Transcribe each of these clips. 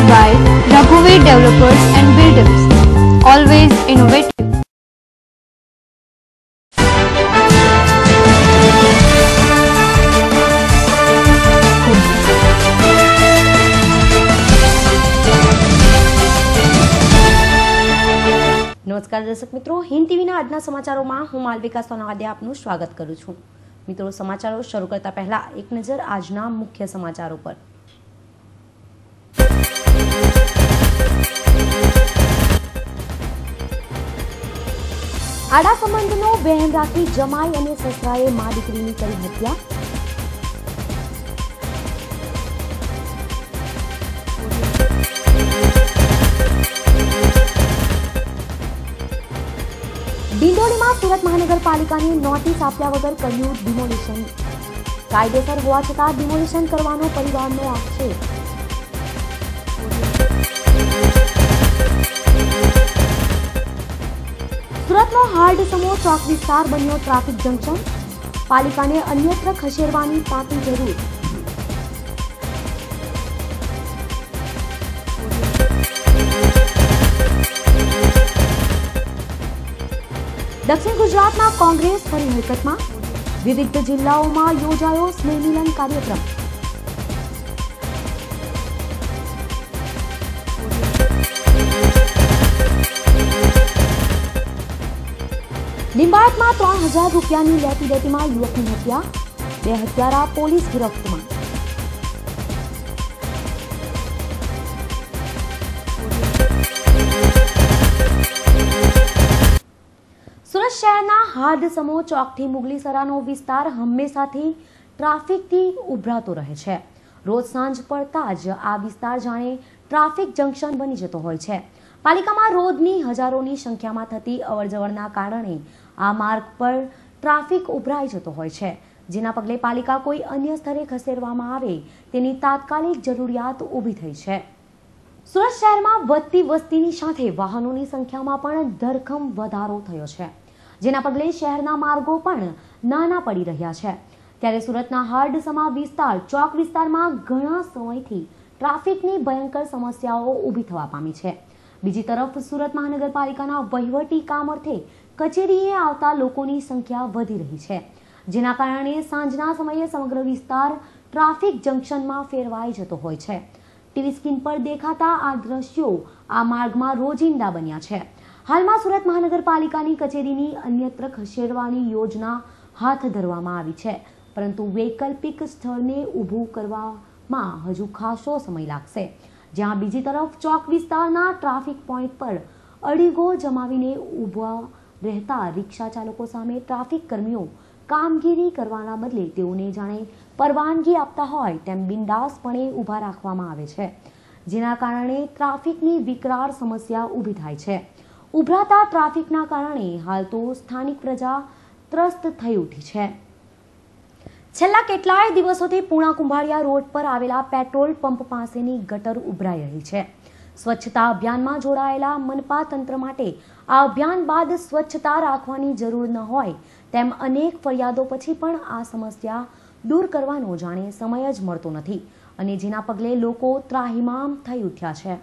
powered by Raghuveer Developers and Builders. Always innovative. નમસ્કાર દર્શક મિત્રો, હિન્દ ટીવીના આજના સમાચારોમાં હું માલવિકા સોનાવાદે આપનું સ્વાગત કરું છું મિત્રો, સમાચારો શરૂ કરતા પહેલા એક નજર આજના મુખ્ય સમાચારો પર આડા સંબંધનો બહેન રાખી જમાઈ અને સસરાએ મા દીકરીની કરી હત્યા? ડિંડોલીમાં સુરત મહાનગરપાલિકાને નોટિસ આપ્યા વગર કર્યું ડિમોલિશન. કાયદેસર હોવા છતાં ડિમોલિશન કરવાનો પરિવારનો આક્ષેપ. સુરતનો હાર્ડ સમો ચોક વિસ્તાર બન્યો ટ્રાફિક જંકશન. પાલિકાને અન્યત્ર ખસેડવાની તાતી જરૂર. દક્ષિણ ગુજરાતમાં કોંગ્રેસ ફરી હરકતમાં. વિવિધ જિલ્લાઓમાં યોજાયો સ્નેહમિલન કાર્યક્રમ. લિંબાયતમાં ત્રણ હજાર રૂપિયાની લેતી દેતીમાં યુવકની હત્યા, બે હત્યારા પોલીસ ગિરફ્તમાં. સુરત શહેરના હાર્દ સમો ચોકથી મુગલીસરાનો વિસ્તાર હંમેશાથી ટ્રાફિકથી ઉભરાતો રહે છે. રોજ સાંજ પડતા જ આ વિસ્તાર જાણે ટ્રાફિક જંકશન બની જતો હોય છે. પાલિકામાં રોજની હજારોની સંખ્યામાં થતી અવરજવરના કારણે આ માર્ગ પર ટ્રાફિક ઉભરાઈ જતો હોય છે. જેના પગલે પાલિકા કોઈ અન્ય સ્થળે ખસેડવામાં આવે તેની તાત્કાલિક જરૂરિયાત ઊભી થઈ છે. સુરત શહેરમાં વધતી વસ્તીની સાથે વાહનોની સંખ્યામાં પણ ધરખમ વધારો થયો છે. જેના પગલે શહેરના માર્ગો પણ નાના પડી રહ્યા છે. ત્યારે સુરતના હાર્ડસમા વિસ્તાર, ચોક વિસ્તારમાં ઘણા સમયથી ટ્રાફિકની ભયંકર સમસ્યાઓ ઊભી થવા પામી છે. બીજી તરફ સુરત મહાનગરપાલિકાના વહીવટી કામ અર્થે કચેરીએ આવતા લોકોની સંખ્યા વધી રહી છે. જેના કારણે સાંજના સમયે સમગ્ર વિસ્તાર ટ્રાફિક જંકશનમાં ફેરવાઈ જતો હોય છે. ટીવી સ્ક્રીન પર દેખાતા આ દ્રશ્યો આ માર્ગમાં રોજિંદા બન્યા છે. હાલમાં સુરત મહાનગરપાલિકાની કચેરીની અન્યત્ર ખસેડવાની યોજના હાથ ધરવામાં આવી છે. પરંતુ વૈકલ્પિક સ્થળને ઊભું કરવામાં હજુ ખાસો સમય લાગશે. જ્યાં બીજી તરફ ચોક વિસ્તારના ટ્રાફિક પોઈન્ટ પર અડીગો જમાવીને ઊભા રહેતા રિક્ષા ચાલકો સામે ટ્રાફિક કર્મીઓ કામગીરી કરવાના બદલે તેઓને જાણે પરવાનગી આપતા હોય તેમ બિંદાસપણે ઊભા રાખવામાં આવે છે, જેના કારણે ટ્રાફિકની વિકરાળ સમસ્યા ઊભી થાય છે. ઉભરાતા ટ્રાફિકના કારણે હાલ તો સ્થાનિક પ્રજા ત્રસ્ત થઈ ઉઠી છે. છેલ્લા કેટલાય દિવસોથી પૂણા કુંભાળિયા રોડ પર આવેલા પેટ્રોલ પંપ પાસેની ગટર ઉભરાઈ રહી છે. સ્વચ્છતા અભિયાનમાં જોડાયેલા મનપા તંત્ર માટે આ અભિયાન બાદ સ્વચ્છતા રાખવાની જરૂર ન હોય તેમ અનેક ફરિયાદો પછી પણ આ સમસ્યા દૂર કરવાનો જાણે સમય જ મળતો નથી અને જેના પગલે લોકો ત્રાહિમામ થઈ ઉઠ્યા છે.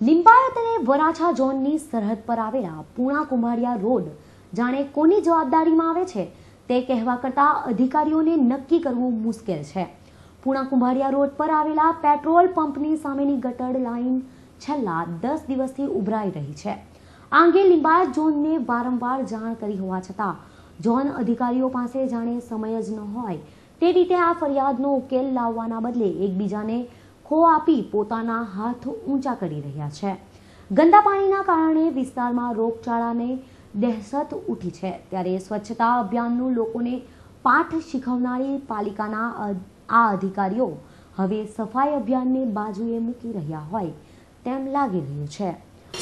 લિંબાયત અને વરાછા ઝોનની સરહદ પર આવેલા પૂણા કુંભારિયા રોડ જાણે કોની જવાબદારીમાં આવે છે તે કહેવા કરતાં અધિકારીઓને નક્કી કરવું મુશ્કેલ છે. પૂણા કુંભારિયા રોડ પર આવેલા પેટ્રોલ પંપની સામેની ગટર લાઇન છેલ્લા દસ દિવસથી ઉભરાઈ રહી છે. આ અંગે લિંબાયત ઝોનને વારંવાર જાણ કરી હોવા છતાં, ઝોન અધિકારીઓ પાસે જાણે સમય જ ન હોય તે રીતે આ ફરિયાદનો ઉકેલ લાવવાના બદલે એકબીજાને ખો આપી પોતાના હાથ ઊંચા કરી રહ્યા છે. ગંદા પાણીના કારણે વિસ્તારમાં રોગચાળાને દહેશત ઉઠી છે. ત્યારે સ્વચ્છતા અભિયાનનું લોકોને પાઠ શીખવનારી પાલિકાના આ અધિકારીઓ હવે સફાઈ અભિયાનને બાજુએ મૂકી રહ્યા હોય તેમ લાગી રહ્યું છે.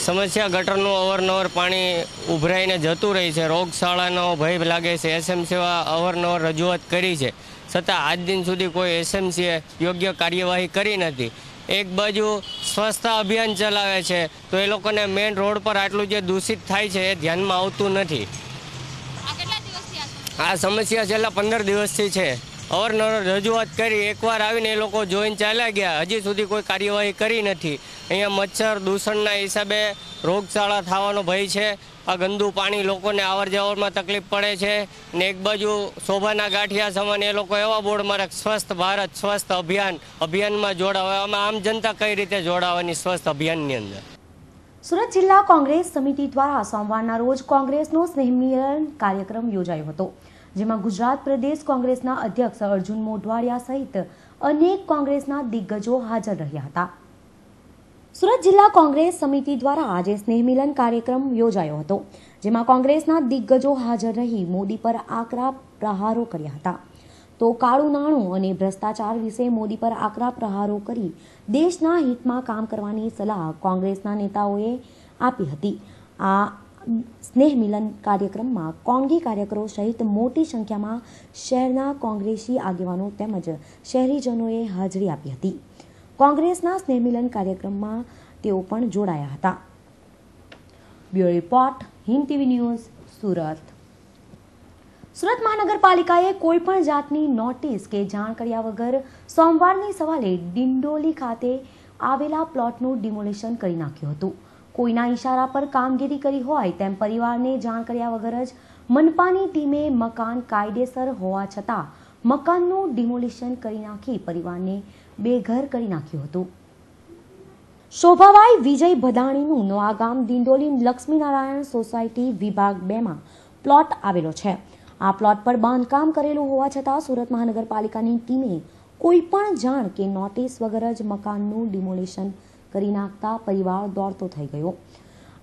સમસ્યા ગટરનું અવારનવાર પાણી ઉભરાઈને જતું રહી છે. રોગશાળાનો ભય લાગે છે. એસએમસીવા અવારનવાર રજૂઆત કરી છે. છતાં આજ દિન સુધી કોઈ એસએમસીએ યોગ્ય કાર્યવાહી કરી નથી. એક બાજુ સ્વચ્છતા અભિયાન ચલાવે છે તો એ લોકોને મેઇન રોડ પર આટલું જે દૂષિત થાય છે એ ધ્યાનમાં આવતું નથી. આ સમસ્યા છેલ્લા પંદર દિવસથી છે. અવારનવાર રજૂઆત કરી, એકવાર આવીને એ લોકો જોઈને ચાલ્યા ગયા. હજી સુધી કોઈ કાર્યવાહી કરી નથી. અહીંયા મચ્છર દૂષણના હિસાબે રોગચાળા થવાનો ભય છે. આ ગંદુ પાણી લોકોને આવર જવરમાં તકલીફ પડે છે ને એક બાજુ શોભાના ગાંઠિયા સમાન એ લોકો એવા બોર્ડ મારે સ્વસ્થ ભારત, સ્વસ્થ અભિયાન, અભિયાનમાં જોડાવે. આમાં જનતા કઈ રીતે જોડાવાની સ્વસ્થ અભિયાનની અંદર? સુરત જિલ્લા કોંગ્રેસ સમિતિ દ્વારા સોમવારના રોજ કોંગ્રેસનો સ્નેહમિલન કાર્યક્રમ યોજાયો હતો. જેમાં ગુજરાત પ્રદેશ કોંગ્રેસના અધ્યક્ષ અર્જુન મોઢવાડિયા સહિત અનેક કોંગ્રેસના દિગ્ગજો હાજર રહ્યા હતા. સુરત જિલ્લા કોંગ્રેસ સમિતિ દ્વારા આજે સ્નેહમિલન કાર્યક્રમ યોજાયો હતો, જેમાં કોંગ્રેસના દિગ્ગજો હાજર રહી મોદી પર આકરા પ્રહારો કર્યા હતા. તો કાળું નાણું અને ભ્રષ્ટાચાર વિશે મોદી પર આકરા પ્રહારો કરી દેશના હિતમાં કામ કરવાની સલાહ કોંગ્રેસના નેતાઓએ આપી હતી. આ સ્નેહ મિલન કાર્યક્રમમાં કોંગી કાર્યકરો સહિત મોટી સંખ્યામાં શહેરના કોંગ્રેસી આગેવાનો તેમજ શહેરીજનોએ હાજરી આપી હતી. કોંગ્રેસના સ્નેહ મિલન કાર્યક્રમમાં તેઓ પણ જોડાયા હતા. Bureau report, Hind TV news, Surat. Surat મહાનગરપાલિકાએ કોઈ પણ જાતની નોટિસ કે જાણ કર્યા વગર સોમવારની સવારે ડિંડોલી ખાતે આવેલા પ્લોટનું ડિમોલિશન કરી નાખ્યું હતું. કોઈના ઈશારા પર કામગીરી કરી હોય તેમ પરિવારને જાણ કર્યા વગર જ મનપાની ટીમે મકાન કાયદેસર હોવા છતાં મકાનનું ડિમોલિશન કરી નાખી પરિવારને બેઘર કરી નાખ્યું હતું. શોભાભાઈ વિજય ભદાણીનું નવાગામ દિંડોલી લક્ષ્મીનારાયણ સોસાયટી વિભાગ બેમાં પ્લોટ આવેલો છે. આ પ્લોટ પર બાંધકામ કરેલું હોવા છતાં સુરત મહાનગરપાલિકાની ટીમે કોઈ પણ જાણ કે નોટિસ વગર જ મકાનનું ડિમોલિશન કરી નાખતા પરિવાર દોડતો થઈ ગયો.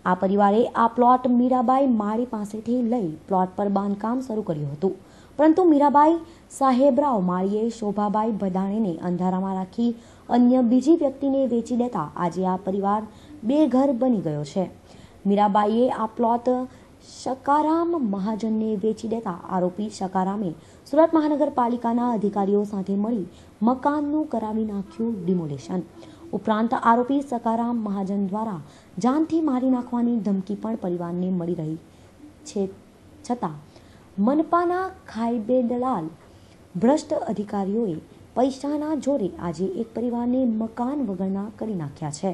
આ પરિવારે આ પ્લોટ મીરાબાઈ માળી પાસેથી લઈ પ્લોટ પર બાંધકામ શરૂ કર્યું હતું. પરંતુ મીરાબાઈ સાહેબરાવ માળીએ શોભાબાઈ ભદાણીને અંધારામાં રાખી અન્ય બીજી વ્યક્તિને વેચી દેતા આજે આ પરિવાર બેઘર બની ગયો છે. મીરાબાઈએ આ પ્લોટ શકારામ મહાજનને વેચી દેતા આરોપી શકારામે સુરત મહાનગરપાલિકાના અધિકારીઓ સાથે મળી મકાનનું કરાવી નાખ્યું ડિમોલેશન. ઉપરાંત આરોપી સકારામ મહાજન દ્વારા જાનથી મારી નાખવાની ધમકી પણ પરિવારને મળી રહી છે. છતાં મનપાના ખાઈબેદલાલ ભ્રષ્ટ અધિકારીઓએ પૈસાના જોરે આજે એક પરિવારને મકાન વગરના કરી નાખ્યા છે.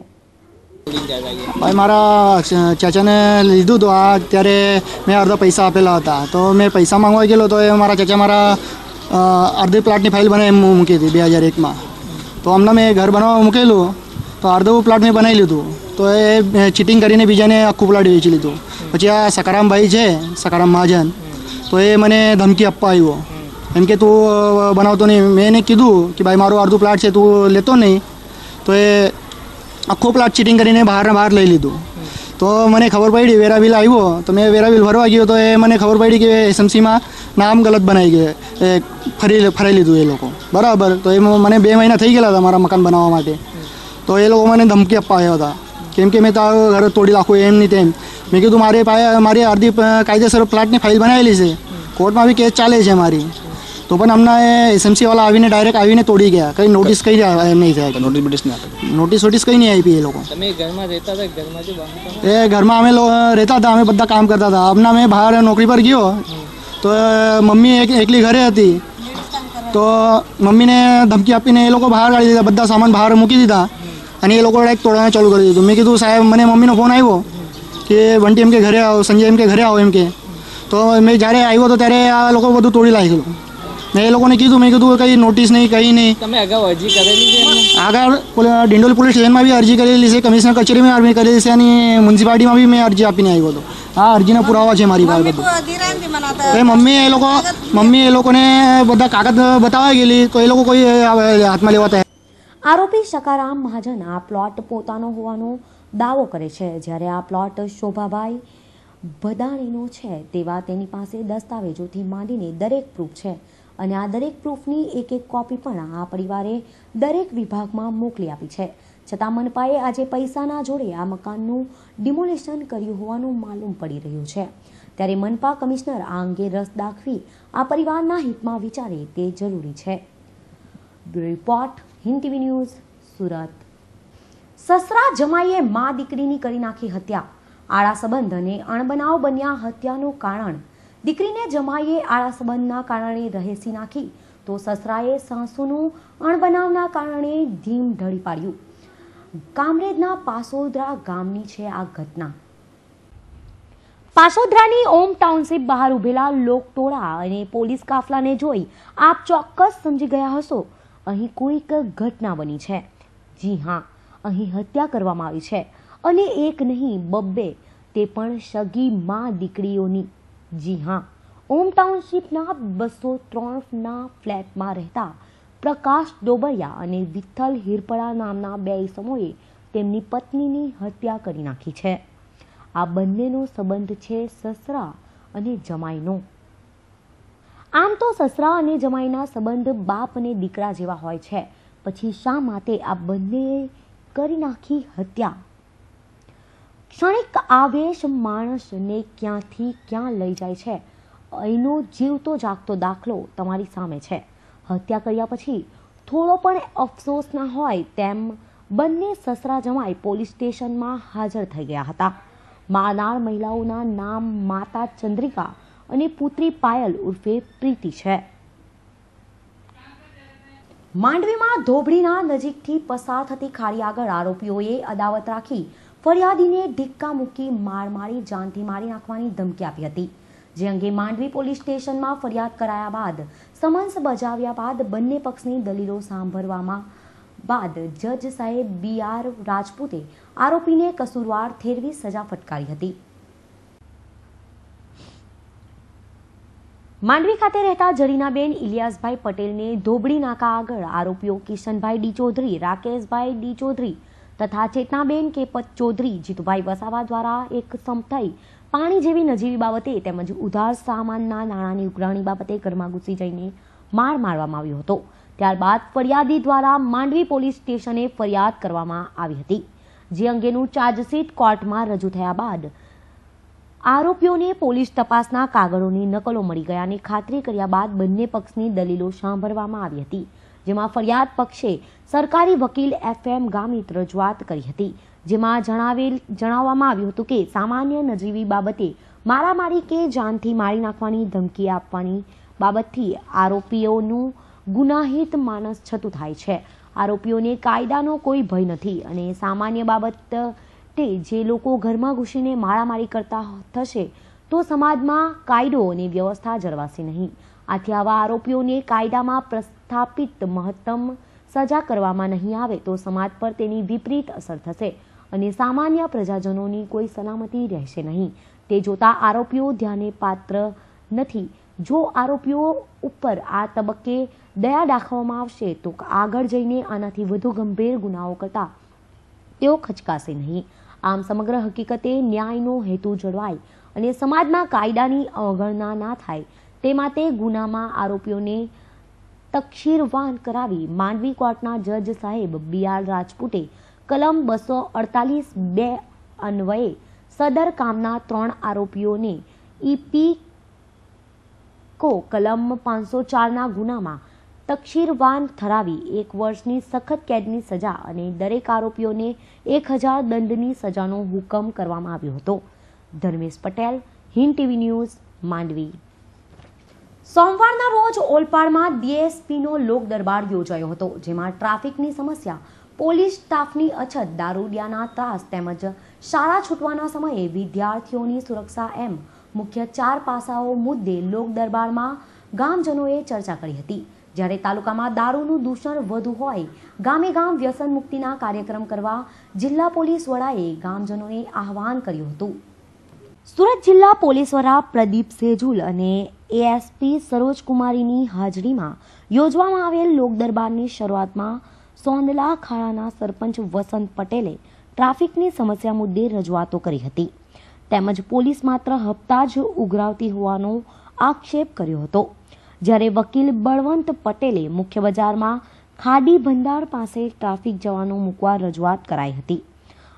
ભાઈ, મારા ચાચાને લીધું તો આ ત્યારે મેં અડધા પૈસા આપેલા હતા. તો મેં પૈસા માંગવા ગયેલો તો એ મારા ચાચા મારા અડધી પ્લાટની ફાઇલ બનાવી મૂકી હતી બે હજાર એકમાં. તો હમણાં મેં ઘર બનાવવા મૂકેલું, તો અડધો પ્લાટ મેં બનાવી લીધું. તો એ ચીટિંગ કરીને બીજાને આખું પ્લાટ વેચી લીધું. પછી આ સકારામભાઈ છે સકારામ મહાજન, તો એ મને ધમકી આપવા આવ્યો. એમ કે તું બનાવતો નહીં. મેં એને કીધું કે ભાઈ, મારું અડધું પ્લાટ છે, તું લેતો નહીં. તો એ આખો પ્લાટ ચીટિંગ કરીને બહારના બહાર લઈ લીધું. તો મને ખબર પડી વેરા બિલ આવ્યો. તો મેં વેરા બિલ ભરવા ગયો, તો એ મને ખબર પડી કે એસએમસીમાં નામ ગલત બનાવી ગયો. એ ફરી, ફરાઈ લીધું એ લોકો. બરાબર. તો એ મને બે મહિના થઈ ગયેલા હતા મારા મકાન બનાવવા માટે. તો એ લોકો મને ધમકી આપવા આવ્યા હતા. કેમ કે મેં તારું ઘર તોડી નાખું એમ નહીં તેમ. મેં કીધું મારે પાસે મારી અડધી કાયદેસર પ્લાટની ફાઇલ બનાવેલી છે. કોર્ટમાં બી કેસ ચાલે છે મારી. તો પણ હમણાં એસએમસીવાળા આવીને ડાયરેક્ટ આવીને તોડી ગયા. કંઈ નોટિસ કઈ એમ નહીં થાય. નોટિસ બિટિસ નોટિસ વોટિસ કંઈ નહીં આપી એ લોકો. તમે ઘરમાં રહેતા હતા ઘરમાંથી એ ઘરમાં અમે રહેતા હતા અમે બધા કામ કરતા હતા. હમણાં મેં બહાર નોકરી પર ગયો. તો મમ્મી એક એકલી ઘરે હતી. તો મમ્મીને ધમકી આપીને એ લોકો બહાર કાઢી દીધા, બધા સામાન બહાર મૂકી દીધા અને એ લોકો ડાયરેક્ટ તોડવાનું ચાલુ કરી દીધું. મેં કીધું, સાહેબ, મને મમ્મીનો ફોન આવ્યો કે બંટી એમ કે ઘરે આવો, સંજય એમ કે ઘરે આવો એમ કે. તો મેં જ્યારે આવ્યો તો ત્યારે આ લોકો બધું તોડી લાગેલું મેં એ લોકોને કીધું, મેં કીધું, કંઈ નોટિસ નહીં, કંઈ નહીં. તમે અગાઉ અરજી કરેલી છે? આગળ ડિંડોલ પોલીસ સ્ટેશનમાં બી અરજી કરેલી છે કમિશનર કચેરીમાં અરજી કરેલી છે અને મ્યુનિસિપાલિટીમાં બી મેં અરજી આપીને આવ્યો હતો. આ અરજીના પુરાવા છે મારી પાસે બધું એ મમ્મી એ લોકો મમ્મી એ લોકોને બધા કાગળ બતાવવા ગયેલી તો એ લોકો કોઈ હાથમાં લેવાતા આરોપી સકારામ મહાજન આ પ્લોટ પોતાનો હોવાનો દાવો કરે છે. જ્યારે આ પ્લોટ શોભાભાઈ ભદાણીનો છે તેવા તેની પાસે દસ્તાવેજોથી માંડીને દરેક પ્રૂફ છે. અને આ દરેક પ્રૂફની એક એક કોપી પણ આ પરિવારે દરેક વિભાગમાં મોકલી આપી છે. છતાં મનપાએ આજે પૈસાના જોડે આ મકાનનું ડિમોલેશન કર્યું હોવાનું માલુમ પડી રહ્યું છે. ત્યારે મનપા કમિશનર આ અંગે રસ દાખવી આ પરિવારના હિતમાં વિચારે તે જરૂરી છે. Report, Hind news, Surat. સસરા જમાઈએ મા દીકરીની કરી નાખી હત્યા. આળા સંબંધ અને અણબનાવ બન્યા હત્યાનું કારણ દીકરીને જમાઈએ આળા સંબંધના કારણે રહેસી નાખી તો સસરાએ સાસુનું અણબનાવના કારણે ધીમ ઢળી પાડ્યું. કામરેજના પાસોદરા ગામની છે આ ઘટના. પાસોદરાની ઓમ ટાઉનશીપ બહાર ઉભેલા લોકટોળા અને પોલીસ કાફલાને જોઈ આપ ચોક્કસ સમજી ગયા હશો. અહીં કોઈક ઘટના બની છે. જી હા, અહીં હત્યા કરવામાં આવી છે. અને એક નહીં, બબ્બે, તે પણ સગી મા દીકરીઓની. જી હા. ઓમ ટાઉનશીપના બસો ત્રણના ફ્લેટમાં રહેતા પ્રકાશ ડોબરિયા અને વિઠ્ઠલ હિરપડા નામના બે ઇસમોએ તેમની પત્નીની હત્યા કરી નાખી છે. આ બંનેનો સંબંધ છે સસરા અને જમાઈનો. આમ તો સસરા અને જમાઈના સંબંધ બાપ અને દીકરા જેવા હોય છે. પછી શા માટે આ બંનેએ કરી નાખી હત્યા? ક્ષણિક આવેશ માણસને ક્યાંથી ક્યાં લઈ જાય છે? એનો જીવતો જાગતો દાખલો તમારી સામે છે. હત્યા કર્યા પછી થોડો પણ અફસોસ ના હોય તેમ બંને સસરા જમાઈ પોલીસ સ્ટેશનમાં હાજર થઈ ગયા હતા. માનાર મહિલાઓના નામ માતા ચંદ્રિકા અને પુત્રી પાયલ ઉર્ફે પ્રીતિ છે. માંડવીમાં ધોબડીના નજીકથી પસાર થતી ખાડી આગળ આરોપીઓએ અદાવત રાખી ફરિયાદીને ઢીક્કા મૂકી માર મારી, જાનથી મારી નાખવાની ધમકી આપી હતી. જે અંગે માંડવી પોલીસ સ્ટેશનમાં ફરિયાદ કરાયા બાદ, સમન્સ બજાવ્યા બાદ બંને પક્ષની દલીલો સાંભળવામાં બાદ જજ સાહેબ બી આર રાજપૂતે આરોપીને કસૂરવાર ઠેરવી સજા ફટકારી હતી. માંડવી ખાતે રહેતા જરીનાબેન ઇલિયાસભાઈ પટેલને ધોબડી નાકા આગળ આરોપીઓ કિશનભાઈ ડી ચૌધરી, રાકેશભાઈ ડી ચૌધરી તથા ચેતનાબેન કે ચૌધરી જીતુભાઈ વસાવા દ્વારા એક સમથાઈ પાણી જેવી નજીવી બાબતે તેમજ ઉધાર સામાનના નાણાંની ઉઘરાણી બાબતે ઘરમાં ઘૂસી જઈને માર મારવામાં આવ્યો હતો. ત્યારબાદ ફરિયાદી દ્વારા માંડવી પોલીસ સ્ટેશને ફરિયાદ કરવામાં આવી હતી. જે અંગેનું ચાર્જશીટ કોર્ટમાં રજૂ થયા બાદ આરોપીઓને પોલીસ તપાસના કાગળોની નકલો મળી ગયાની ખાતરી કર્યા બાદ બંને પક્ષની દલીલો સાંભળવામાં આવી હતી. જેમાં ફરિયાદ પક્ષે સરકારી વકીલ એફએમ ગામિત રજૂઆત કરી હતી, જેમાં જણાવેલ, જણાવવામાં આવ્યું હતું કે સામાન્ય નજીવી બાબતે મારામારી કે જાનથી મારી નાખવાની ધમકી આપવાની બાબતથી આરોપીઓનું ગુનાહિત માનસ છતું થાય છે. આરોપીઓને કાયદાનો કોઈ ભય નથી અને સામાન્ય બાબત જે લોકો ઘરમાં ઘૂસીને મારામારી કરતા થશે, તો સમાજમાં કાયદો અને વ્યવસ્થા જળવાશે નહીં. આથી આવા આરોપીઓને કાયદામાં પ્રસ્થાપિત મહત્તમ સજા કરવામાં નહીં આવે તો સમાજ પર તેની વિપરીત અસર થશે અને સામાન્ય પ્રજાજનોની કોઈ સલામતી રહેશે નહીં. તે જોતા આરોપીઓ ધ્યાને પાત્ર નથી. જો આરોપીઓ ઉપર આ તબક્કે દયા દાખવવામાં આવશે તો આગળ જઈને આનાથી વધુ ગંભીર ગુનાઓ કરતા તેઓ ખચકાશે નહીં. આમ સમગ્ર હકીકતે ન્યાયનો હેતુ જળવાય અને સમાજમાં કાયદાની અવગણના ના થાય. તે માટે ગુનામાં આરોપીઓને તકશીરવાન કરાવી માંડવી કોર્ટના જજ સાહેબ બી આર રાજપૂતે કલમ બસો અડતાલીસ બે અન્વયે સદર કામના ત્રણ આરોપીઓને ઈપી કો કલમ પાંચસો ચારના ગુનામાં તકશીરવાન ઠરાવી એક વર્ષની સખત કેદની સજા અને દરેક આરોપીઓને એક હજાર દંડની સજાનો હુકમ કરવામાં આવ્યો હતો. Dharmesh Patel, Hind TV news, Mandvi. સોમવારના રોજ ઓલપાડમાં ડીએસપીનો લોક દરબાર યોજાયો હતો, જેમાં ટ્રાફિકની સમસ્યા, પોલીસ સ્ટાફની અછત, દારૂડિયાના ત્રાસ તેમજ શાળા છૂટવાના સમયે વિદ્યાર્થીઓની સુરક્ષા એમ મુખ્ય ચાર પાસાઓ મુદ્દે લોક દરબારમાં ગામજનોએ ચર્ચા કરી હતી. જ્યારે તાલુકામાં દારૂનું દૂષણ વધુ હોય, ગામે ગામ વ્યસન મુક્તિના કાર્યક્રમ કરવા જિલ્લા પોલીસ વડાએ ગામજનોને આહવાન કર્યું હતું. સુરત જિલ્લા પોલીસ વડા પ્રદીપ સેજુલ અને એએસપી સરોજકુમારીની હાજરીમાં યોજવામાં આવેલ લોક દરબારની શરૂઆતમાં સોંદલા ખાડાના સરપંચ વસંત પટેલે ટ્રાફિકની સમસ્યા મુદ્દે રજૂઆતો કરી હતી. તેમજ પોલીસ માત્ર હપ્તા જ ઉઘરાવતી હોવાનો આક્ષેપ કર્યો હતો. જ્યારે વકીલ બળવંત પટેલે મુખ્ય બજારમાં ખાડી ભંડાર પાસે ટ્રાફિક જવાનો મૂકવા રજૂઆત કરાઈ હતી.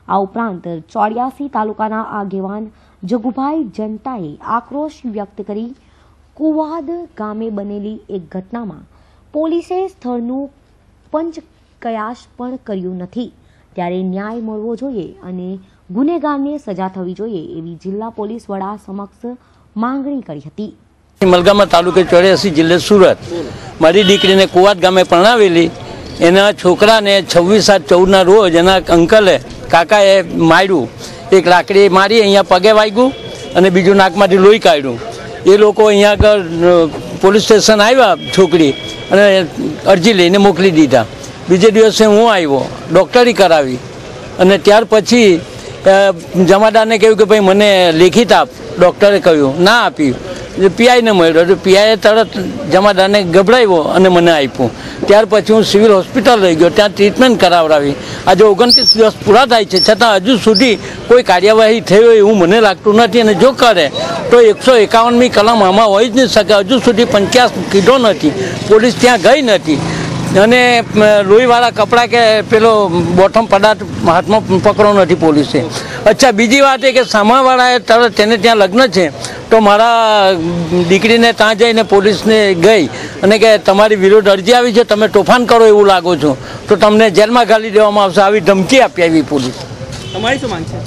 આ ઉપરાંત ચોર્યાસી તાલુકાના આગેવાન જગુભાઈ જનતાએ આક્રોશ વ્યક્ત કરી કુવાદ ગામે બનેલી એક ઘટનામાં પોલીસે સ્થળનું પંચ કયાસ પણ કર્યું નથી. ત્યારે ન્યાય મળવો જોઈએ અને ગુનેગારને સજા થવી જોઈએ એવી જિલ્લા પોલીસ વડા સમક્ષ માંગણી કરી હતી. મલગામા તાલુકે ચોર્યાસી જિલ્લે સુરત મારી દીકરીને કુવાદ ગામે પરણાવેલી. એના છોકરાને છવ્વીસ સાત ચૌદના રોજ એના અંકલે કાકાએ માર્યું. એક લાકડી મારી, અહીંયા પગે વાગ્યું અને બીજું નાકમાંથી લોહી કાઢ્યું. એ લોકો અહીંયા આગળ પોલીસ સ્ટેશન આવ્યા છોકરી અને અરજી લઈને મોકલી દીધા. બીજે દિવસે હું આવ્યો, ડૉક્ટરી કરાવી. અને ત્યાર પછી જમાદારને કહ્યું કે ભાઈ, મને લેખિત આપ. ડૉક્ટરે કહ્યું, ના આપ્યું પીઆઈને મળ્યો તો પીઆઈએ તરત જમાદારને ગભરાવ્યો અને મને આપ્યું. ત્યાર પછી હું સિવિલ હોસ્પિટલ લઈ ગયો. ત્યાં ટ્રીટમેન્ટ કરાવડાવી. આજે ઓગણત્રીસ દિવસ પૂરા થાય છે. છતાં હજુ સુધી કોઈ કાર્યવાહી થઈ હોય એવું મને લાગતું નથી. અને જો કરે, તો એકસો એકાવનમી કલમ આમાં હોય જ નહીં શકે. હજુ સુધી પંચ્યાસ કીધો નથી. પોલીસ ત્યાં ગઈ નથી. અને લોહીવાળા કપડાં કે પેલો બોટમ પદાર્થ હાથમાં પકડો નથી પોલીસે. અચ્છા, બીજી વાત એ કે સામાવાળાએ તરત તેને ત્યાં લગ્ન છે. તો મારા દીકરીને ત્યાં જઈને પોલીસને ગઈ અને કે તમારી વિરુદ્ધ અરજી આવી છે તમે તોફાન કરો એવું લાગો છો. તો તમને જેલમાં ઘાલી દેવામાં આવશે આવી ધમકી આપી આવી પોલીસ. તમારી શું માંગ છે?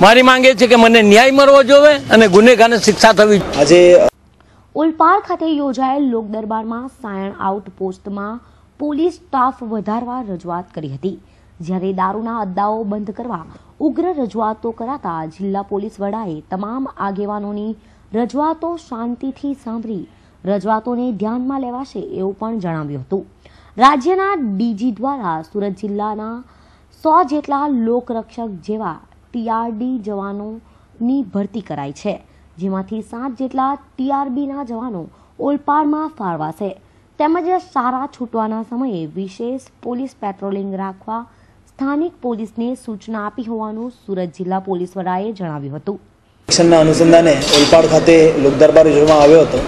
મારી માંગે છે કે મને ન્યાય મળવો જોવે અને ગુનેગારને શિક્ષા થવી આજે ઓલપાડ ખાતે યોજાયેલ લોક દરબારમાં સાયણ આઉટપોસ્ટમાં પોલીસ સ્ટાફ વધારવા રજૂઆત કરી હતી. જ્યારે દારૂના અદ્દાઓ બંધ કરવા ઉગ્ર રજૂઆતો કરાતા જિલ્લા પોલીસ વડાએ તમામ આગેવાનોની રજૂઆતો શાંતિથી સાંભળી રજૂઆતોને ધ્યાનમાં લેવાશે એવું પણ જણાવ્યું હતું. રાજ્યના ડીજી દ્વારા સુરત જિલ્લાના સો જેટલા લોકરક્ષક જેવા ટીઆરડી જવાનોની ભરતી કરાઈ છે, જેમાંથી સાત જેટલા ટીઆરબીના જવાનો ઓલપાડમાં ફાળવાશે. તેમજ સારા છૂટવાના સમયે વિશેષ પોલીસ પેટ્રોલિંગ રાખવા સ્થાનિક પોલીસને સૂચના આપી હોવાનું સુરત જિલ્લા પોલીસ વડાએ જણાવ્યું હતું. એક્શનના અનુસંધાને ઓલપાડ ખાતે લોકદરબાર યોજવામાં આવ્યો હતો,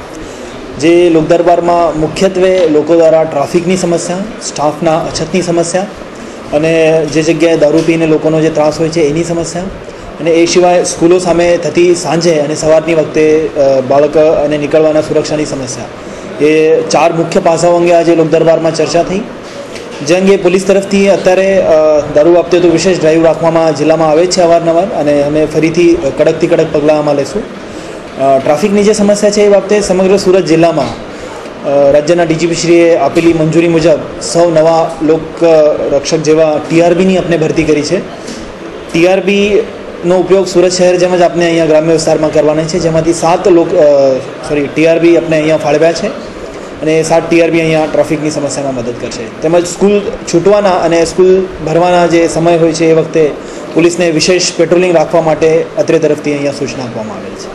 જે લોકદરબારમાં મુખ્યત્વે લોકો દ્વારા ટ્રાફિકની સમસ્યા, સ્ટાફના અછતની સમસ્યા અને જે જગ્યાએ દારૂ પીને લોકોનો જે ત્રાસ હોય છે એની સમસ્યા અને એ સિવાય સ્કૂલો સામે થતી સાંજે અને સવારની વખતે બાળક અને નીકળવાના સુરક્ષાની સમસ્યા. એ ચાર મુખ્ય પાસાઓ અંગે આજે લોકદરબારમાં ચર્ચા થઈ. જે અંગે પોલીસ તરફથી અત્યારે દારૂ બાબતે તો વિશેષ ડ્રાઈવ રાખવામાં જિલ્લામાં આવે છે અવારનવાર અને અમે ફરીથી કડકથી કડક પગલાં આમાં લેશું. ટ્રાફિકની જે સમસ્યા છે એ બાબતે સમગ્ર સુરત જિલ્લામાં રાજ્યના ડીજીપીશ્રીએ આપેલી મંજૂરી મુજબ સૌ નવા લોક રક્ષક જેવા ટીઆરબીની આપણે ભરતી કરી છે. ટીઆરબીનો ઉપયોગ સુરત શહેર જેમ જ આપણે અહીંયા ગ્રામ્ય વિસ્તારમાં કરવાના છે, જેમાંથી સાત લોક સોરી ટીઆરબી આપણે અહીંયા ફાળવ્યા છે. અને સાત ટીઆરબી અહીંયા ટ્રાફિકની સમસ્યામાં મદદ કરશે. તેમજ સ્કૂલ છૂટવાના અને સ્કૂલ ભરવાના જે સમય હોય છે એ વખતે પોલીસને વિશેષ પેટ્રોલિંગ રાખવા માટે અત્રે તરફથી અહીંયા સૂચના આપવામાં આવેલ છે.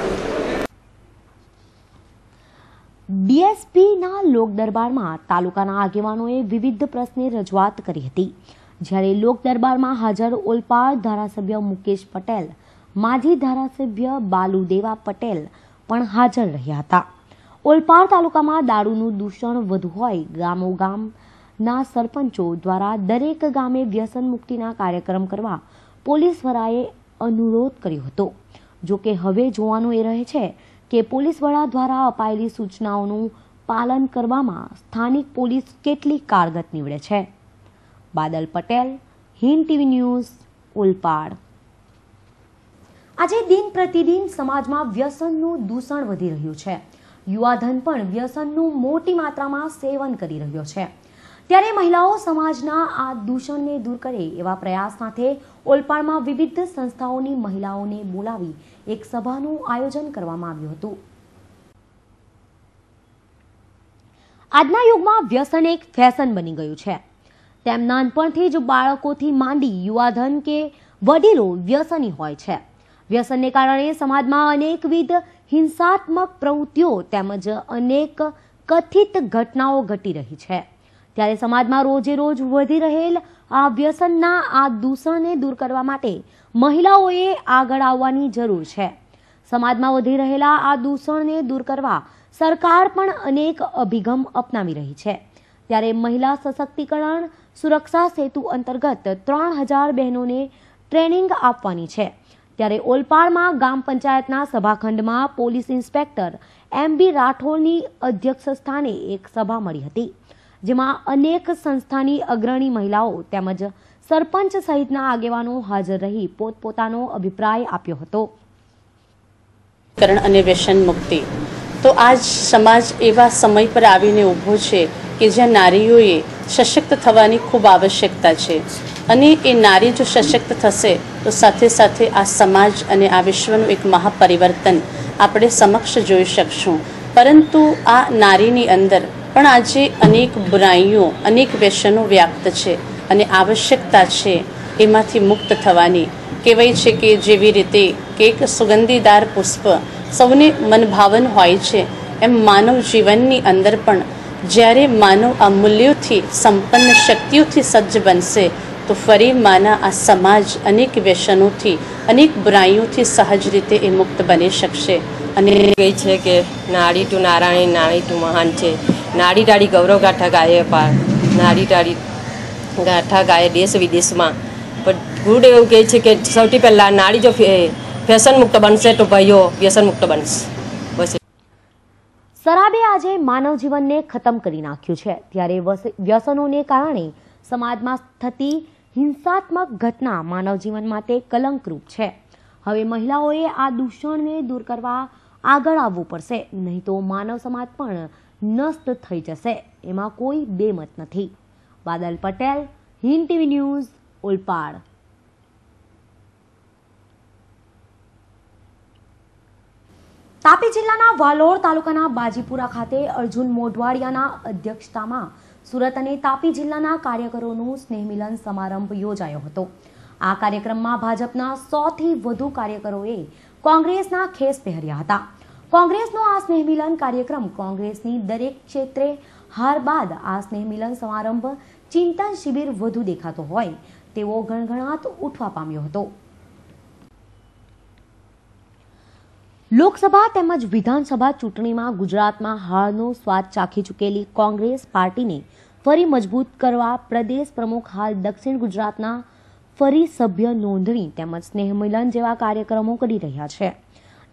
ડીએસપીના લોક દરબારમાં તાલુકાના આગેવાનોએ વિવિધ પ્રશ્ને રજૂઆત કરી હતી. જ્યારે લોક દરબારમાં હાજર ઓલપાડ ધારાસભ્ય મુકેશ પટેલ, માજી ધારાસભ્ય બાલુદેવા પટેલ પણ હાજર રહ્યા હતા. ઓલપાડ તાલુકામાં દારૂનું દૂષણ વધુ હોય, ગામો ગામના સરપંચો દ્વારા દરેક ગામે વ્યસન મુક્તિના કાર્યક્રમ કરવા પોલીસ વડાએ અનુરોધ કર્યો હતો. જો કે હવે જોવાનું એ રહે છે કે પોલીસ વડા દ્વારા અપાયેલી સૂચનાઓનું પાલન કરવામાં સ્થાનિક પોલીસ કેટલી કારગત નીવડે છે. Badal Patel, Hind TV news, Olpad. આજે દિન પ્રતિદિન સમાજમાં વ્યસનનું દૂષણ વધી રહ્યું છે. યુવાધન પણ વ્યસનનું મોટી માત્રામાં સેવન કરી રહ્યો છે. ત્યારે મહિલાઓ સમાજના આ દૂષણને દૂર કરે એવા પ્રયાસ સાથે ઓલપાડમાં વિવિધ સંસ્થાઓની મહિલાઓને બોલાવી એક સભાનું આયોજન કરવામાં આવ્યું હતું. આજના યુગમાં વ્યસન એક ફેશન બની ગયું છે. તેમ નાનપણથી જ બાળકોથી માંડી યુવાધન કે વડીલો વ્યસની હોય છે. વ્યસનને કારણે સમાજમાં અનેકવિધ હિંસાત્મક પ્રવૃત્તિઓ તેમજ અનેક કથિત ઘટનાઓ ઘટી રહી છે. ત્યારે સમાજમાં રોજે રોજ વધી રહેલ આ વ્યસનના આ દૂષણને દૂર કરવા માટે મહિલાઓએ આગળ આવવાની જરૂર છે. સમાજમાં વધી રહેલા આ દૂષણને દૂર કરવા સરકાર પણ અનેક અભિગમ અપનાવી રહી છે. ત્યારે મહિલા સશક્તિકરણ સુરક્ષા સેતુ અંતર્ગત ત્રણ હજાર બહેનોને ટ્રેનિંગ આપવાની છે. ત્યારે ઓલપાડમાં ગામ પંચાયતના સભાખંડમાં પોલીસ ઇન્સ્પેક્ટર એમ બી રાઠોડની અધ્યક્ષ સ્થાને એક સભા મળી હતી, જેમાં અનેક સંસ્થાની અગ્રણી મહિલાઓ તેમજ સરપંચ સહિતના આગેવાનો હાજર રહી પોતપોતાનો અભિપ્રાય આપ્યો હતો. કરણ અને વ્યસન મુક્તિ. તો આજ સમાજ એવા સમય પર આવીને ઊભો છે કે જ્યાં નારીઓએ સશક્ત થવાની ખૂબ આવશ્યકતા છે. અને એ નારી જો સશક્ત થશે, તો સાથે સાથે આ સમાજ અને આ વિશ્વનું એક મહાપરિવર્તન આપણે સમક્ષ જોઈ શકશું. પરંતુ આ નારીની અંદર પણ આજે અનેક બુરાઈઓ, અનેક વ્યસનો વ્યાપ્ત છે અને આવશ્યકતા છે એમાંથી મુક્ત થવાની. કહેવાય છે કે જેવી રીતે કે એક સુગંધીદાર પુષ્પ સૌને મનભાવન હોય છે, એમ માનવ જીવનની અંદર પણ જ્યારે માનવ આ મૂલ્યોથી, સંપન્ન શક્તિઓથી સજ્જ બનશે તો ફરી માના આ સમાજ અનેક વ્યસનોથી અનેક બુરાઈઓથી સહજ રીતે એ મુક્ત બની શકશે. અને કહે છે કે નાડી તું નારાયણ નાણી તું મહાન છે. નાડી ટાળી ગૌરવ ગાથા ગાય પાર. નાડી ટાળી ગાથા ગાય દેશ વિદેશમાં. પણ ગુડ એવું કહે છે કે સૌથી પહેલાં નાડી જો ફેશન મુક્ત બનશે તો ભાઈઓ વ્યસન મુક્ત બનશે. બસ શરાબે આજે માનવ જીવનને ખતમ કરી નાખ્યું છે. ત્યારે વ્યસનોને કારણે સમાજમાં થતી હિંસાત્મક ઘટના માનવ જીવન માટે કલંકરૂપ છે. હવે મહિલાઓએ આ દૂષણને દૂર કરવા આગળ આવવું પડશે. નહીં તો માનવ સમાજ પણ નષ્ટ થઈ જશે. એમાં કોઈ બેમત નથી. બાદલ પટેલ, હિન્દ ટીવી ન્યૂઝ ઓલપાડ તાપી જિલ્લાના વાલોડ તાલુકાના બાજીપુરા ખાતે અર્જુન મોઢવાડિયાના અધ્યક્ષતામાં સુરત અને તાપી જિલ્લાના કાર્યકરોનું સ્નેહમિલન સમારંભ યોજાયો હતો. આ કાર્યક્રમમાં ભાજપના સોથી વધુ કાર્યકરોએ કોંગ્રેસના ખેસ પહેર્યા હતા. કોંગ્રેસનો આ સ્નેહમિલન કાર્યક્રમ કોંગ્રેસની દરેક ક્ષેત્રે હાર બાદ આ સ્નેહમિલન સમારંભ ચિંતન શિબિર વધુ દેખાતો હોય તેવો ગણગણાટ ઉઠવા પામ્યો હતો. લોકસભા તેમજ વિધાનસભા ચૂંટણીમાં ગુજરાતમાં હારનો સ્વાદ ચાખી ચૂકેલી કોંગ્રેસ પાર્ટીને ફરી મજબૂત કરવા પ્રદેશ પ્રમુખ હાલ દક્ષિણ ગુજરાતના ફરી સભ્ય નોંધણી તેમજ સ્નેહમિલન જેવા કાર્યક્રમો કરી રહ્યા છે.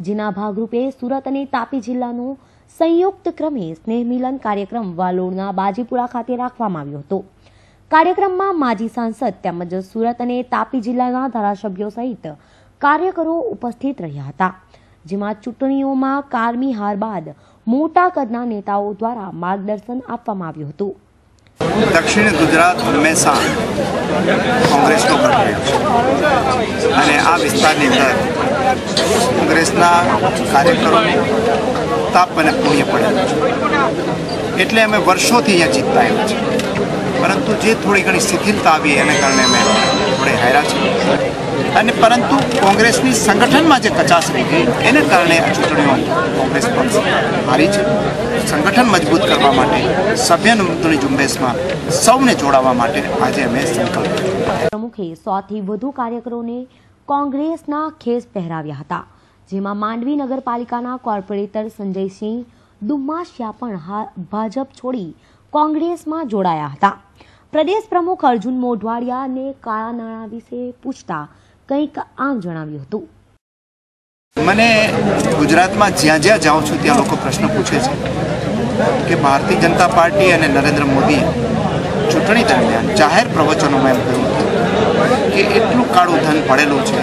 જેના ભાગરૂપે સુરત અને તાપી જિલ્લાનું સંયુક્ત ક્રમે સ્નેહમિલન કાર્યક્રમ વાલોડના બાજીપુરા ખાતે રાખવામાં આવ્યો હતો. કાર્યક્રમમાં માજી સાંસદ તેમજ સુરત અને તાપી જિલ્લાના ધારાસભ્યો સહિત કાર્યકરો ઉપસ્થિત રહ્યા હતા. જેમાં ચૂંટણીઓમાં કારમી હાર બાદ મોટા કદના નેતાઓ દ્વારા માર્ગદર્શન આપવામાં આવ્યું હતું. દક્ષિણ ગુજરાત હંમેશા કોંગ્રેસનો ગઢ અને આ વિસ્તારની અંદર કોંગ્રેસના કાર્યકરોને તાપ અને પુણ્ય પડેલું છે. એટલે અમે વર્ષોથી અહીંયા જીતતા આવ્યા છે પરંતુ જે થોડી ઘણી શિથિલતા આવી એને કારણે અમે થોડે હાર્યા છીએ. અને પરંતુ કોંગ્રેસની સંગઠનમાં જે કચાશ રહી ગઈ એને કારણે આ ચૂંટણીઓ કોંગ્રેસ પક્ષ હારી છે. સંગઠન મજબૂત કરવા માટે સભ્ય નોંધણી ઝુંબેશમાં સૌને જોડાવા માટે આજે અમે સંકલ્પ. પ્રમુખે સોથી વધુ કાર્યકરોને કોંગ્રેસના ખેસ પહેરાવ્યા હતા જેમાં માંડવી નગરપાલિકાના કોર્પોરેટર સંજયસિંહ દુમ્માશિયા પણ ભાજપ છોડી કોંગ્રેસમાં જોડાયા હતા. પ્રદેશ પ્રમુખ અર્જુન મોઢવાડિયાને કાળા નાણાં વિશે પૂછતા કંઈક આમ જણાવ્યું હતું. મને ગુજરાતમાં જ્યાં જ્યાં જાઉં છું ત્યાં લોકો પ્રશ્ન પૂછે છે. કે ભારતીય જનતા પાર્ટી અને નરેન્દ્ર મોદીએ ચૂંટણી દરમિયાન જાહેર પ્રવચનોમાં એમ કહ્યું હતું કે એટલું કાળું ધન પડેલું છે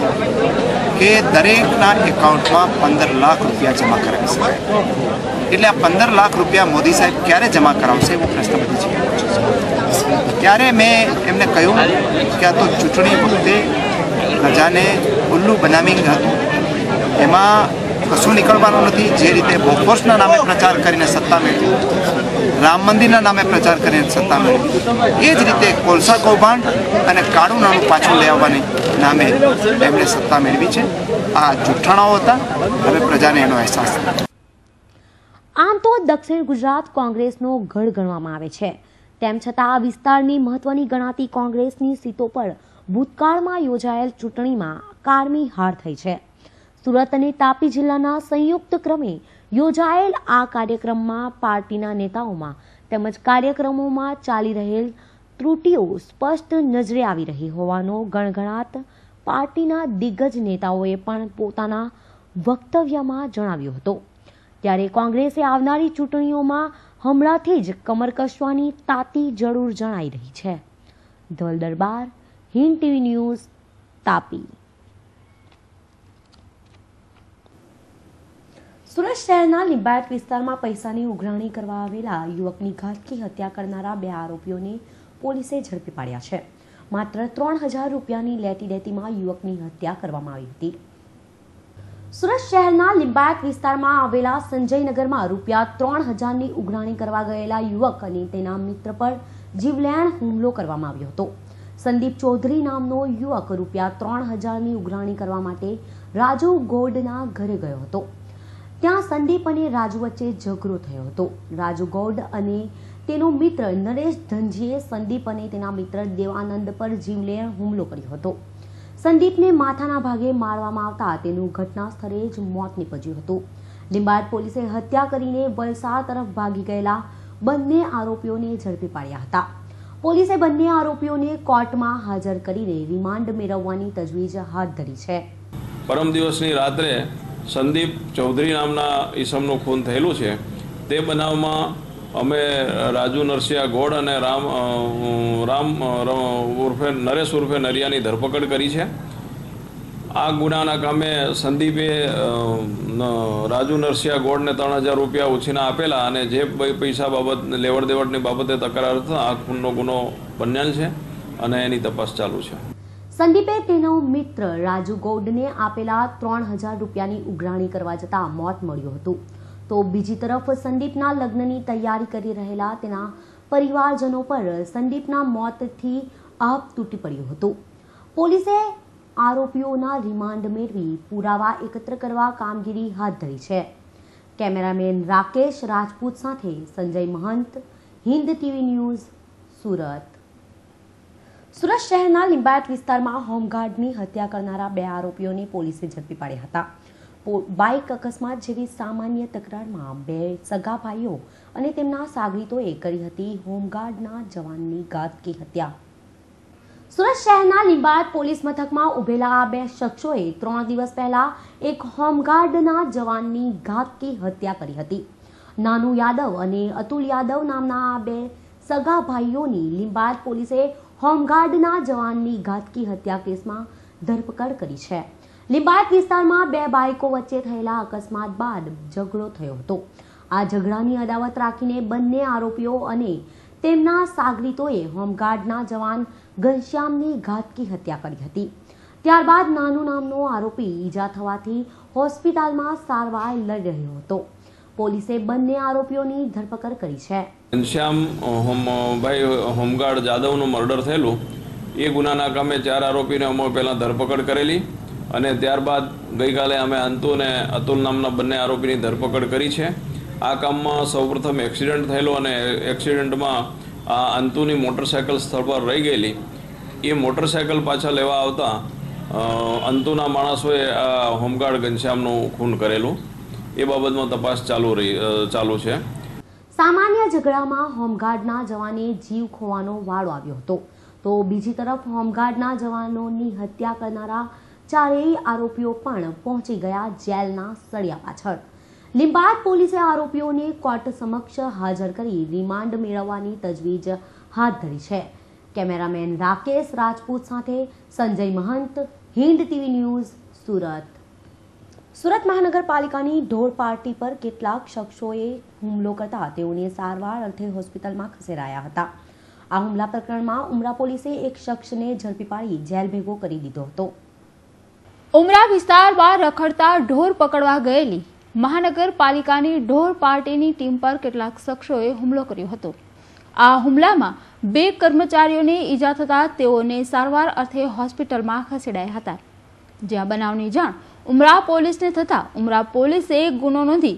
કે દરેકના એકાઉન્ટમાં પંદર લાખ રૂપિયા જમા કરાવી શકાય. એટલે આ પંદર લાખ રૂપિયા મોદી સાહેબ ક્યારે જમા કરાવશે એવો પ્રશ્ન બધી છે. ત્યારે મેં એમને કહ્યું કે આ તો ચૂંટણી વખતે પ્રજાને ઉલ્લુ બનાવી હતું. એમાં કશું નીકળવાનું નથી. જે રીતે બોફોર્સના નામે પ્રચાર કરીને સત્તા મેળવી, રામ મંદિરના નામે પ્રચાર કરીને સત્તા મેળવી, એ જ રીતે કોલસા કૌભાંડ અને કાળું નાણું પાછું લઈ આવવાની નામે એમણે સત્તા મેળવી છે. આ જુઠ્ઠાણાઓ હતા. હવે પ્રજાને એનો અહેસાસ. આમ તો દક્ષિણ ગુજરાત કોંગ્રેસનો ગઢ ગણવામાં આવે છે. તેમ છતાં આ વિસ્તારની મહત્વની ગણાતી કોંગ્રેસની સીટો પર ભૂતકાળમાં યોજાયેલ ચૂંટણીમાં કારમી હાર થઈ છે. સુરત અને તાપી જિલ્લાના સંયુક્ત ક્રમે યોજાયેલ આ કાર્યક્રમમાં પાર્ટીના નેતાઓમાં તેમજ કાર્યક્રમોમાં ચાલી રહેલ ત્રુટીઓ સ્પષ્ટ નજરે આવી રહી હોવાનો ગણગણાટ પાર્ટીના દિગ્ગજ નેતાઓએ પણ પોતાના વક્તવ્યમાં જણાવ્યો હતો. ત્યારે કોંગ્રેસે આવનારી ચૂંટણીઓમાં હમણાંથી જ કમર કસવાની તાતી જરૂર જણાઈ રહી છે. Dhol Darbar, Hind TV news, Tapi. Surat શહેરના લિંબાયત વિસ્તારમાં પૈસાની ઉઘરાણી કરવા આવેલા યુવકની ઘાતકી હત્યા કરનારા બે આરોપીઓને પોલીસે ઝડપી પાડ્યા છે. માત્ર ત્રણ હજાર રૂપિયાની લેતી દેતીમાં યુવકની હત્યા કરવામાં આવી હતી. સુરત શહેરના લિંબાયત વિસ્તારમાં આવેલા સંજયનગરમાં રૂપિયા ત્રણ હજારની ઉઘરાણી કરવા ગયેલા યુવક અને તેના મિત્ર પર જીવલેણ હુમલો કરવામાં આવ્યો હતો. સંદીપ ચૌધરી નામનો યુવક રૂપિયા ત્રણ હજારની ઉઘરાણી કરવા માટે રાજુ ગોડના ઘરે ગયો હતો. ત્યાં સંદીપ અને રાજુ વચ્ચે ઝઘડો થયો હતો. રાજુ ગૌડ અને તેનો મિત્ર નરેશ ધનજીએ સંદીપ અને તેના મિત્ર દેવાનંદ પર જીવલેણ હુમલો કર્યો હતો. સંદીપને માથાના ભાગે મારવામાં આવતા તેનું ઘટના સ્થળે જ મોત નીપજ્યું હતું. લીંબાયત પોલીસે હત્યા કરીને વલસાડ તરફ ભાગી ગયેલા બંને આરોપીઓને ઝડપી પાડ્યા હતા. પોલીસે બંને આરોપીઓને કોર્ટમાં હાજર કરીને રિમાન્ડ મેળવવાની તજવીજ હાથ ધરી છે. પરમ દિવસની રાત્રે સંદીપ ચૌધરી નામના ઈસમનું ખૂન થયેલું છે. તે બનાવમાં અમે રાજુ નરસિંહા ગોળ અને રામ રામ ઉર્ફે નરેશ ઉર્ફે નરિયાની ધરપકડ કરી છે. આ ગુનાના કામે સંદીપે રાજુ નરસિંહા ગોળને ત્રણ હજાર રૂપિયા ઉછીના આપેલા અને જે પૈસા બાબત લેવડ દેવડની બાબતે તકરાર થતાં આ ખૂનનો ગુનો બન્યાલ છે અને એની તપાસ ચાલુ છે. સંદીપે તેનો મિત્ર રાજુ ગૌડને આપેલા ત્રણ હજાર રૂપિયાની ઉઘરાણી કરવા જતાં મોત મળ્યું હતું. તો બીજી તરફ સંદીપના લગ્નની તૈયારી કરી રહેલા તેના પરિવારજનો પર સંદીપના મોતથી આપ તૂટી પડ્યું હતું. પોલીસે આરોપીઓના રિમાન્ડ મેળવી પુરાવા એકત્ર કરવા કામગીરી હાથ ધરી છે. કેમેરામેન રાકેશ રાજપૂત સાથે સંજય મહંત, હિન્દ ટીવી ન્યૂઝ, સુરત. સુરત શહેરના લિંબાયત વિસ્તારમાં હોમગાર્ડની હત્યા કરનારા બે આરોપીઓને પોલીસે ઝડપી પાડ્યા હતા. બાઇક અકસ્માત જેવી સામાન્ય તકરારમાં બે સગા ભાઈઓ અને તેમના સાગરીતોએ કરી હતી હોમગાર્ડના જવાનની ઘાતકી હત્યા. સુરત શહેરના લિંબાયત પોલીસ મથકમાં ઉભેલા આ બે શખ્સોએ ત્રણ દિવસ પહેલા એક હોમગાર્ડના જવાનની ઘાતકી હત્યા કરી હતી. નાનુ યાદવ અને અતુલ યાદવ નામના આ બે સગા ભાઈઓની લિંબાયત પોલીસે હોમગાર્ડના જવાનની ઘાતકી હત્યા કેસમાં ધરપકડ કરી છે. લિંબાયત વિસ્તારમાં બે બાઇકો વચ્ચે થયેલા અકસ્માત બાદ ઝઘડો થયો હતો. આ ઝઘડાની અદાવત રાખીને બંને આરોપીઓ અને તેમના સાગરીતોએ હોમગાર્ડના જવાન ઘનશ્યામની ઘાતકી હત્યા કરી હતી. ત્યારબાદ નાનુ નામનો આરોપી ઈજા થવાથી હોસ્પિટલમાં સારવાર લઈ રહ્યો હતો. પોલીસે બંને આરોપીઓની ધરપકડ કરી છે. ઘનશ્યામ હોમ ભાઈ હોમગાર્ડ જાદવનું મર્ડર થયેલું. એ ગુનાના કામે ચાર આરોપીને અમે પહેલાં ધરપકડ કરેલી અને ત્યારબાદ ગઈકાલે અમે અંતુ અને અતુલ નામના બંને આરોપીની ધરપકડ કરી છે. આ કામમાં સૌપ્રથમ એક્સિડન્ટ થયેલો અને એક્સિડન્ટમાં આ અંતુની મોટરસાયકલ સ્થળ પર રહી ગયેલી. એ મોટરસાયકલ પાછા લેવા આવતા અંતુના માણસોએ આ હોમગાર્ડ ઘનશ્યામનું ખૂન કરેલું. એ બાબતમાં તપાસ ચાલુ રહી ચાલુ છે. સામાન્ય ઝઘડામાં હોમગાર્ડના જવાને જીવ ખોવાનો વાળો આવ્યો હતો. તો બીજી તરફ હોમગાર્ડના જવાનોની હત્યા કરનારા ચારેય આરોપીઓ પણ પહોંચી ગયા જેલના સળિયા પાછળ. લિંબાયત પોલીસે આરોપીઓને કોર્ટ સમક્ષ હાજર કરી રિમાન્ડ મેળવવાની તજવીજ હાથ ધરી છે. કેમેરામેન રાકેશ રાજપૂત સાથે સંજય મહંત, હિન્દ ટીવી ન્યૂઝ, સુરત. સુરત મહાનગરપાલિકાની ઢોળ પાર્ટી પર કેટલાક શખ્સોએ હુમલો કરતા તેઓને સારવાર અર્થે હોસ્પિટલમાં ખસેડાયા હતા. આ હુમલા પ્રકરણમાં ઉમરા પોલીસે એક શખ્સને ઝડપી પાડી જેલ ભેગો કરી દીધો હતો. ઉમરા વિસ્તારમાં રખડતા ઢોર પકડવા ગયેલી મહાનગરપાલિકાની ઢોર પાર્ટીની ટીમ પર કેટલાક શખ્સોએ હુમલો કર્યો હતો. આ હુમલામાં બે કર્મચારીઓને ઈજા થતાં તેઓને સારવાર અર્થે હોસ્પિટલમાં ખસેડાયા હતા. જ્યાં બનાવની જાણ ઉમરા પોલીસને થતાં ઉમરા પોલીસે ગુનો નોંધી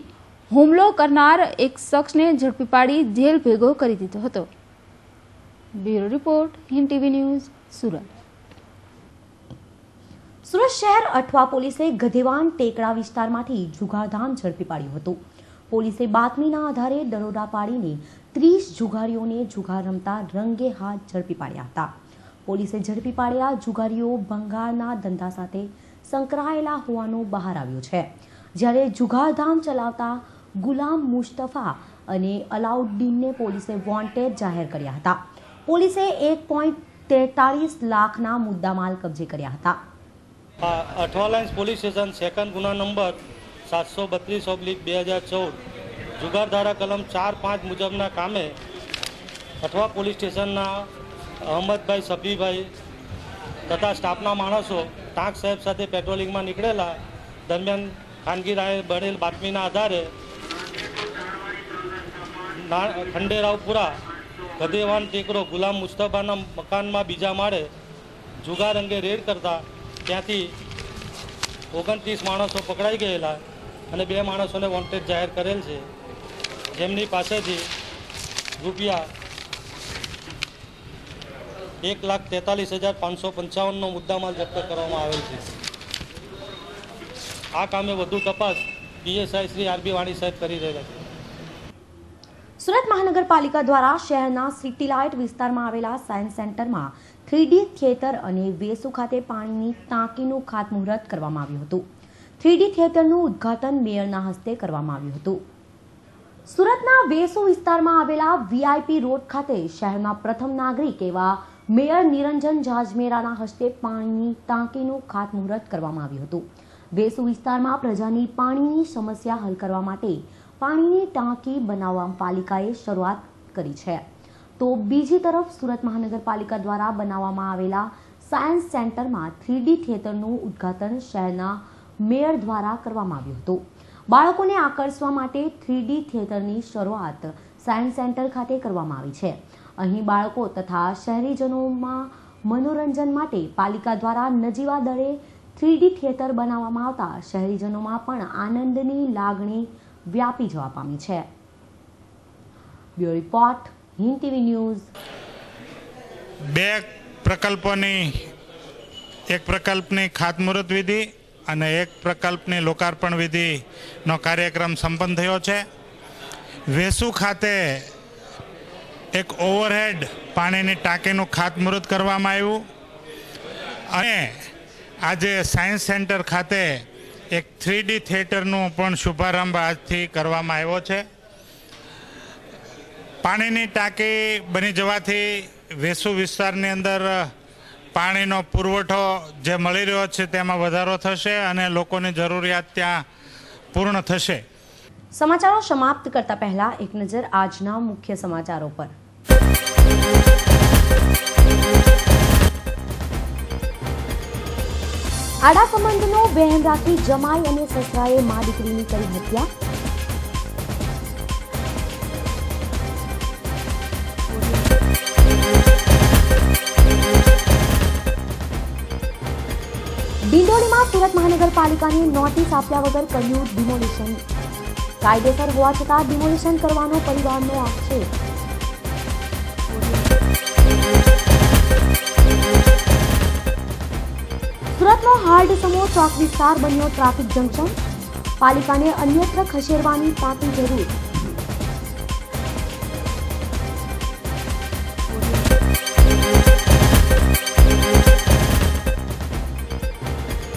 હુમલો કરનાર એક શખ્સને ઝડપી પાડી જેલ ભેગો કરી દીધો હતો. Bureau report, Hind TV news, Surat. Surat શહેર અઠવા પોલીસે ગધેવાન ટેકડા વિસ્તારમાંથી જુગારધામ ઝડપી પાડ્યું હતું. પોલીસે બાતમીના આધારે દરોડા પાડીને ત્રીસ જુગારીઓને જુગાર રમતા રંગે હાથ ઝડપી પાડ્યા હતા. પોલીસે ઝડપી પાડેલા જુગારીઓ ભંગારના ધંધા સાથે સંકળાયેલા હોવાનું બહાર આવ્યું છે. જ્યારે જુગારધામ ચલાવતા ગુલામ મુસ્તફા અને અલાઉદ્દીનને પોલીસે વોન્ટેડ જાહેર કર્યા હતા. પોલીસે એક પોઈન્ટ તેતાળીસ લાખના મુદ્દામાલ કબજે કર્યા હતા. અઠવાલાઇન્સ પોલીસ સ્ટેશન સેકન્ડ ગુના નંબર સાતસો બત્રીસ ઓબ્લિક બે હજાર ચૌદ જુગાર ધારા કલમ ચાર પાંચ મુજબના કામે અઠવા પોલીસ સ્ટેશનના અહમદભાઈ સભીભાઈ તથા સ્ટાફના માણસો ટાંક સાહેબ સાથે પેટ્રોલિંગમાં નીકળેલા દરમિયાન ખાનગી રાયે બનેલ બાતમીના આધારે ખંડેરાવપુરા, ગધેવાન ટેકરો ગુલામ મુસ્તફાના મકાનમાં બીજા માળે જુગાર અંગે રેડ કરતા ત્યાંથી ઓગણત્રીસ માણસો પકડાઈ ગયેલા અને બે માણસોને વોન્ટેડ જાહેર કરેલ છે. જેમની પાસેથી રૂપિયા એક લાખ તેતાલીસ હજાર પાંચસો પંચાવનનો મુદ્દામાલ જપ્ત કરવામાં આવેલ છે. આ કામે વધુ તપાસ પીએસઆઈ શ્રી આરબી વાણી સાહેબ કરી રહ્યા છે. સુરત મહાનગરપાલિકા દ્વારા શહેરના સિટી વિસ્તારમાં આવેલા સાયન્સ સેન્ટરમાં થ્રીડી થિયેટર અને વેસુ ખાતે પાણીની ટાંકીનું ખાતમુહૂર્ત કરવામાં આવ્યું હતું. થ્રીડી થિયેટરનું ઉદ્ઘાટન મેયરના હસ્તે કરવામાં આવ્યું હતું. સુરતના વેસુ વિસ્તારમાં આવેલા વીઆઈપી રોડ ખાતે શહેરના પ્રથમ નાગરિક એવા મેયર નિરંજન જાજમેરાના હસ્તે પાણીની ટાંકીનું ખાતમુહૂર્ત કરવામાં આવ્યું હતું. વેસુ વિસ્તારમાં પ્રજાની પાણીની સમસ્યા હલ કરવા માટે પાણીની ટાંકી બનાવવા પાલિકાએ શરૂઆત કરી છે. તો બીજી તરફ સુરત મહાનગરપાલિકા દ્વારા બનાવવામાં આવેલા સાયન્સ સેન્ટરમાં થ્રીડી થિયેટરનું ઉદ્ઘાટન શહેરના મેયર દ્વારા કરવામાં આવ્યું હતું. બાળકોને આકર્ષવા માટે થ્રીડી થિયેટરની શરૂઆત સાયન્સ સેન્ટર ખાતે કરવામાં આવી છે. અહીં બાળકો તથા શહેરીજનોમાં મનોરંજન માટે પાલિકા દ્વારા નજીવા દરે થ્રીડી થિયેટર બનાવવામાં આવતા શહેરીજનોમાં પણ આનંદની લાગણી વ્યાપી જવા પામી છે. Bureau report, Hind TV news. બે પ્રકલ્પોની, એક પ્રકલ્પની ખાતમુહૂર્ત વિધિ અને એક પ્રકલ્પની લોકાર્પણ વિધિનો કાર્યક્રમ સંપન્ન થયો છે. વેસુ ખાતે એક ઓવરહેડ પાણીની ટાંકીનું ખાતમુહૂર્ત કરવામાં આવ્યું. અને આજે સાયન્સ સેન્ટર ખાતે એક થ્રીડી થિયેટરનું પણ શુભારંભ આજથી કરવામાં આવ્યો છે. પાણીની ટાંકી બની જવાથી વેસુ વિસ્તારની અંદર પાણીનો પુરવઠો જે મળી રહ્યો છે તેમાં વધારો થશે અને લોકોની જરૂરિયાત ત્યાં પૂર્ણ થશે. સમાચારો સમાપ્ત કરતા પહેલા એક નજર આજના મુખ્ય સમાચારો પર આડા સંબંધનો બહેન રાખી જમાઈ અને સસરાએ મા દીકરીની કરી હત્યા ડિંડોલીમાં સુરત મહાનગરપાલિકાની નોટિસ આપ્યા વગર કર્યું ડિમોલિશન કાયદેસર હોવા છતાં ડિમોલિશન કરવાનો પરિવારનો આક્ષેપ. સુરતનો હાર્ડ સમો ચોક વિસ્તાર બન્યો ટ્રાફિક જંકશન. પાલિકાને અન્યત્ર ખસેડવાની તાતી જરૂર.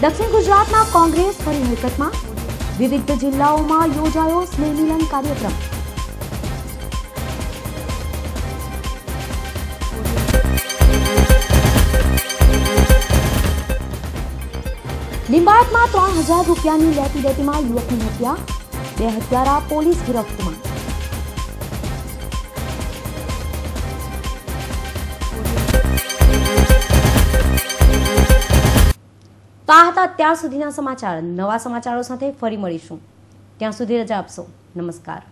દક્ષિણ ગુજરાતમાં કોંગ્રેસ ફરી હરકતમાં. વિવિધ જિલ્લાઓમાં યોજાયો સ્નેહમિલન કાર્યક્રમ. લિંબાયતમાં ત્રણ હજાર રૂપિયાની લેતી દેતીમાં યુવકની હત્યા. બે હત્યારા પોલીસ ગિરફ્તમાં. હતા ત્યાં સુધીના સમાચાર. નવા સમાચારો સાથે ફરી મળીશું. ત્યાં સુધી રજા આપશો. નમસ્કાર.